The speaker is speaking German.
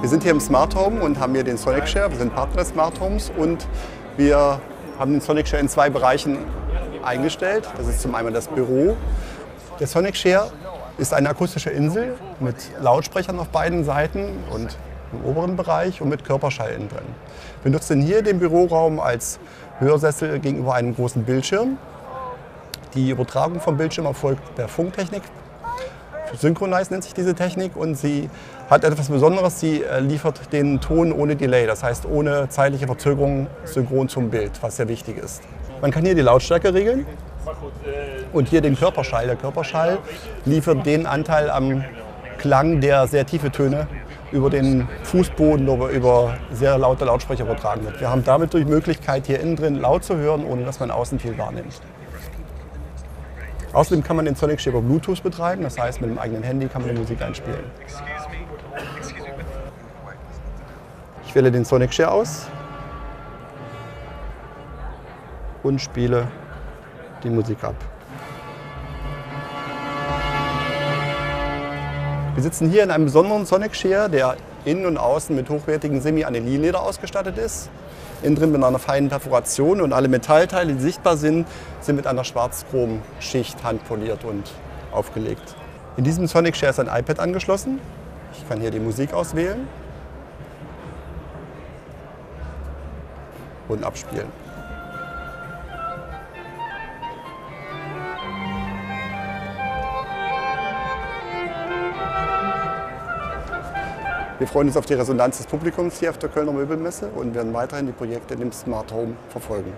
Wir sind hier im Smart Home und haben hier den Sonic Share. Wir sind Partner des Smart Homes und wir haben den Sonic Share in zwei Bereichen eingestellt. Das ist zum einen das Büro. Der Sonic Share ist eine akustische Insel mit Lautsprechern auf beiden Seiten und im oberen Bereich und mit Körperschall innen drin. Wir nutzen hier den Büroraum als Hörsessel gegenüber einem großen Bildschirm. Die Übertragung vom Bildschirm erfolgt per Funktechnik. Synchronize nennt sich diese Technik und sie hat etwas Besonderes. Sie äh, liefert den Ton ohne Delay, das heißt ohne zeitliche Verzögerung synchron zum Bild, was sehr wichtig ist. Man kann hier die Lautstärke regeln und hier den Körperschall. Der Körperschall liefert den Anteil am Klang, der sehr tiefe Töne über den Fußboden oder über sehr laute Lautsprecher übertragen wird. Wir haben damit die Möglichkeit, hier innen drin laut zu hören, ohne dass man außen viel wahrnimmt. Außerdem kann man den Sonic Share über Bluetooth betreiben, das heißt mit dem eigenen Handy kann man die Musik einspielen. Ich wähle den Sonic Share aus und spiele die Musik ab. Wir sitzen hier in einem besonderen Sonic Share, der innen und außen mit hochwertigen Semi-Anilin-Leder ausgestattet ist. Innen drin mit einer feinen Perforation und alle Metallteile, die sichtbar sind, sind mit einer Schwarzchrom-Schicht handpoliert und aufgelegt. In diesem Sonic Share ist ein iPad angeschlossen. Ich kann hier die Musik auswählen und abspielen. Wir freuen uns auf die Resonanz des Publikums hier auf der Kölner Möbelmesse und werden weiterhin die Projekte in dem Smart Home verfolgen.